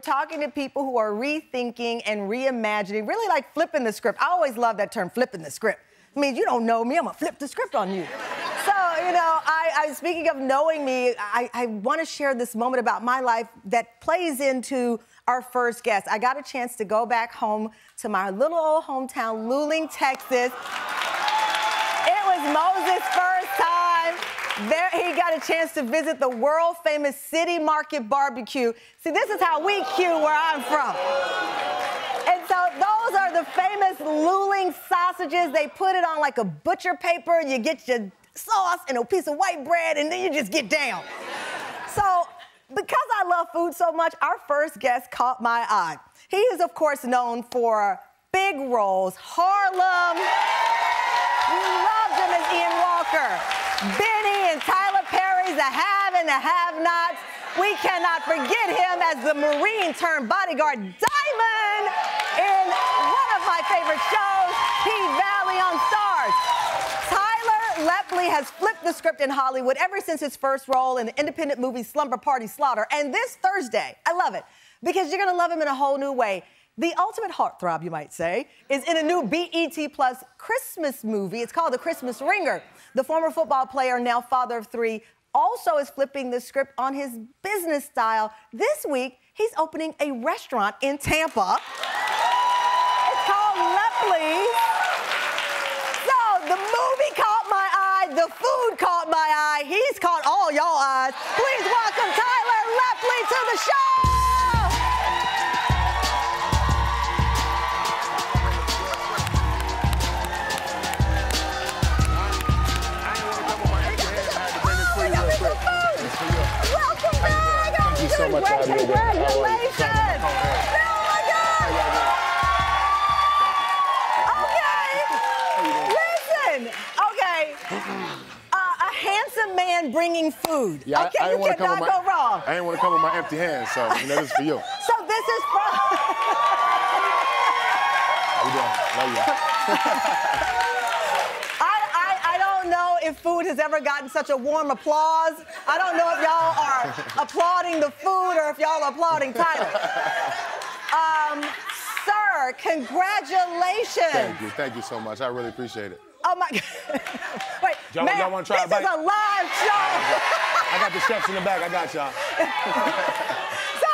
talking to people who are rethinking and reimagining, really like flipping the script. I always love that term, flipping the script. It means you don't know me, I'm gonna flip the script on you. so, you know, I, I speaking of knowing me, I, I wanna share this moment about my life that plays into our first guest. I got a chance to go back home to my little old hometown, Luling, Texas. It was Moses' first. There, he got a chance to visit the world famous City Market Barbecue. See, this is how we cue where I'm from. And so those are the famous Luling sausages. They put it on like a butcher paper. You get your sauce and a piece of white bread, and then you just get down. So, because I love food so much, our first guest caught my eye. He is, of course, known for big roles, Harlem. We loved him as Ian. Benny and Tyler Perry's The Have and the Have Nots. We cannot forget him as the Marine turned bodyguard Diamond in one of my favorite shows, P Valley on Starz. Tyler Lepley has flipped the script in Hollywood ever since his first role in the independent movie Slumber Party Slaughter. And this Thursday, I love it because you're gonna love him in a whole new way. The ultimate heartthrob, you might say, is in a new BET Plus Christmas movie. It's called The Christmas Ringer. The former football player, now father of three, also is flipping the script on his business style. This week, he's opening a restaurant in Tampa. It's called Lepley's. So the movie caught my eye, the food caught my eye, he's caught all y'all eyes. Please welcome Tyler Lepley to the show! Welcome back! Thank you so much for having me again. How are you? Congratulations! Oh my God! Okay. Listen. Okay. Uh, a handsome man bringing food. Yeah, I- okay, I, you didn't want to come cannot with my, wrong. I didn't want to come with my empty hands, so you know this is for you. So this is from. How you doing? Love you. I, I, I don't know if food has ever gotten such a warm applause. I don't know if y'all are applauding the food or if y'all are applauding Tyler. Um, sir, congratulations. Thank you. Thank you so much. I really appreciate it. Oh my God. Wait, Y'all- man, y'all wanna try a this is a live show. I got the chefs in the back. I got y'all. so,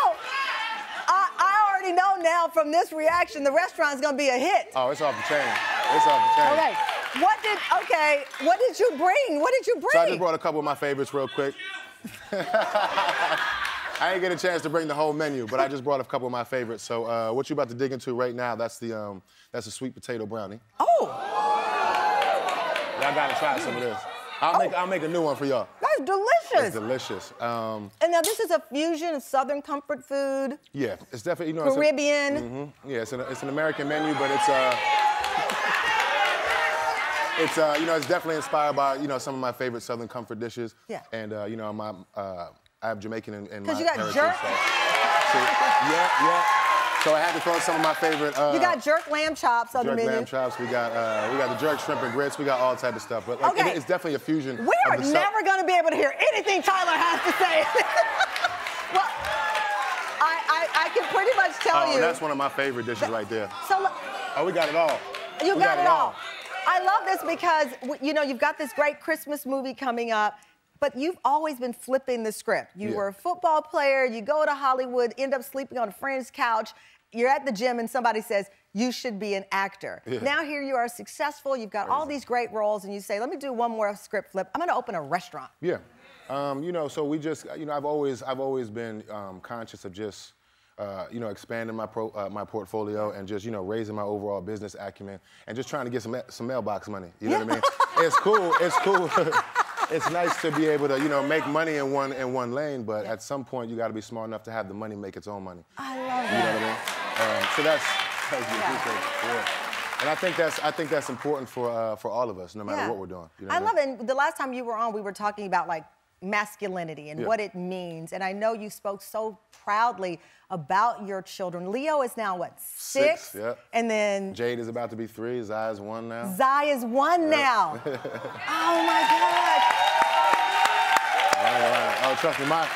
I, I already know now from this reaction, the restaurant's gonna be a hit. Oh, it's off the chain. It's off the chain. Okay. What did, okay, what did you bring? What did you bring? So I just brought a couple of my favorites real quick. I ain't get a chance to bring the whole menu, but I just brought a couple of my favorites. So uh, what you're about to dig into right now, that's the um, that's a sweet potato brownie. oh, Y'all gotta try some of this. I'll make I'll make a new one for y'all. that's delicious. It's delicious. Um, and now this is a fusion of Southern comfort food, yeah, it's definitely you know it's a- Caribbean. Mhm. Yeah, it's an, it's an American menu, but it's uh, it's uh, you know, it's definitely inspired by you know some of my favorite Southern comfort dishes. Yeah. And uh, you know, my uh, I have Jamaican in, in my 'Cause you got heritage, jerk? So, so, yeah, yeah. So I had to throw some of my favorite. Uh, You got jerk lamb chops on jerk the menu. lamb chops. We got uh, we got the jerk shrimp and grits. We got all type of stuff. But like, Okay. it- it's definitely a fusion. We are never going to be able to hear anything Tyler has to say. well, I, I, I can pretty much tell Oh, you. that's one of my favorite dishes right there. So Oh, we got it all. you We got, it all. I love this because you know you've got this great Christmas movie coming up, but you've always been flipping the script. You Yeah. were a football player. You go to Hollywood, end up sleeping on a friend's couch. You're at the gym and somebody says you should be an actor. Yeah. Now here you are successful. You've got all these great roles, and you say, "Let me do one more script flip. I'm going to open a restaurant." Yeah. Um, you know, so we just, you know, I've always, I've always been um, conscious of just, uh, you know, expanding my pro, uh, my portfolio and just, you know, raising my overall business acumen and just trying to get some some mailbox money. You know what I mean? It's cool. It's cool. it's nice to be able to, you know, make money in one in one lane, but at some point you got to be smart enough to have the money make its own money. I love You know what I mean? Um, so that's, you. Yeah. And I think that's, I think that's important for uh, for all of us, no matter Yeah. what we're doing. You know I what love it. And the last time you were on, we were talking about like masculinity and Yeah. what it means. And I know you spoke so proudly about your children. Leo is now what, six? Six, yeah. And then Jade is about to be three. Zai is one now. Zai is one now. oh my God. Right, right. Oh, trust me, my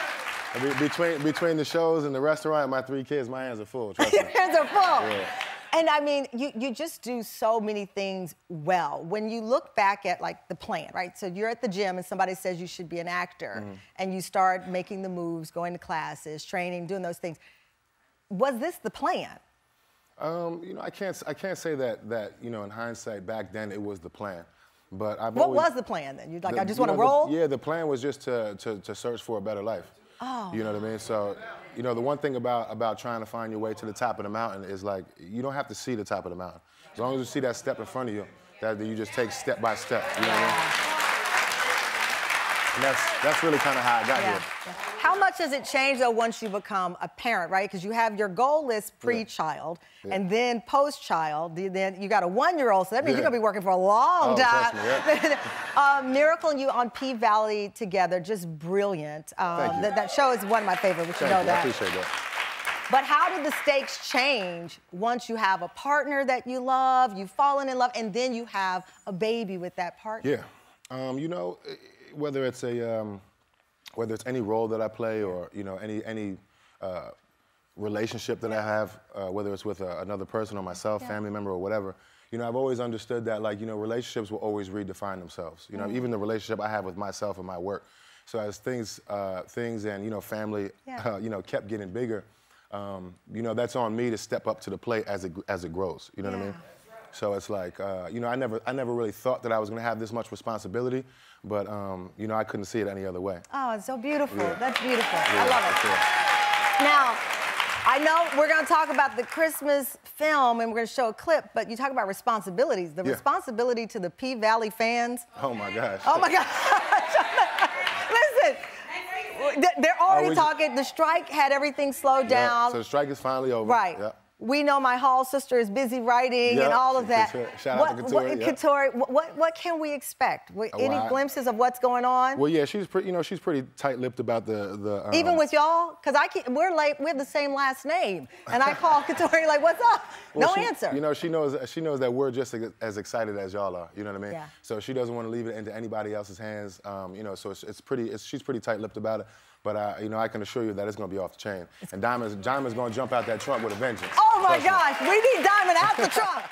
between between the shows and the restaurant my three kids, my hands are full. Trust Your me. hands are full. Yeah. And I mean, you, you just do so many things well. When you look back at like the plan, right? So you're at the gym and somebody says you should be an actor Mm-hmm. and you start making the moves, going to classes, training, doing those things. Was this the plan? Um, you know, I can't I can't say that that you know in hindsight back then it was the plan, but I've What always, was the plan then? You're like, the- I just want to know, the- roll? yeah, the plan was just to, to to search for a better life. Oh. You know what I mean? So, you know, the one thing about about trying to find your way to the top of the mountain is like you don't have to see the top of the mountain. As long as you see that step in front of you, that you just take step by step. You know what I mean? And that's that's really kind of how I got Yeah. here. How much does it change though once you become a parent, right? Because you have your goal list pre-child Yeah. and then post-child. Then you got a one-year-old, so that means Yeah. you're gonna be working for a long Oh, time. me, uh, Miracle and you on P Valley together, just brilliant. Um, you. That, that show is one of my favorite, but you know you. I appreciate that. But how do the stakes change once you have a partner that you love, you've fallen in love, and then you have a baby with that partner? Yeah, um, you know, whether it's a um, whether it's any role that I play or you know any any uh, relationship that I have, uh, whether it's with a, another person or myself, Yeah. family member or whatever, you know, I've always understood that like you know relationships will always redefine themselves. You know, Mm. even the relationship I have with myself and my work. So as things uh, things and you know family, Yeah. uh, you know, kept getting bigger. Um, you know, that's on me to step up to the plate as it as it grows. You know what I mean? Yeah. So it's like, uh, you know, I never, I never really thought that I was going to have this much responsibility, but um, you know, I couldn't see it any other way. Oh, it's so beautiful. Yeah. That's beautiful. I love it. sure. Now, I know we're going to talk about the Christmas film and we're going to show a clip, but you talk about responsibilities. The Yeah. responsibility to the P Valley fans. Oh my gosh. Oh my gosh. Listen, they're already talking. The strike had everything slowed Yeah, down. So the strike is finally over. Right. Yeah. We know my hall sister is busy writing and all of that. Shout out what, to what, Katori, yeah. Katori, what, what, what can we expect? What- Any I- glimpses of what's going on? Well, yeah, she's pretty, you know, she's pretty tight-lipped about the the. Um, Even with y'all, because I can, we're late. We have the same last name, and I call Katori like, "What's up?" well, no she- answer. You know, she knows she knows that we're just as- as excited as y'all are. You know what I mean? Yeah. So she doesn't want to leave it into anybody else's hands. Um, you know, so it's, it's pretty. It's, she's pretty tight-lipped about it. But uh, you know, I can assure you that it's going to be off the chain. And Diamond's Diamond's going to jump out that trunk with a vengeance. oh my Trust me. gosh, we need Diamond out the trunk.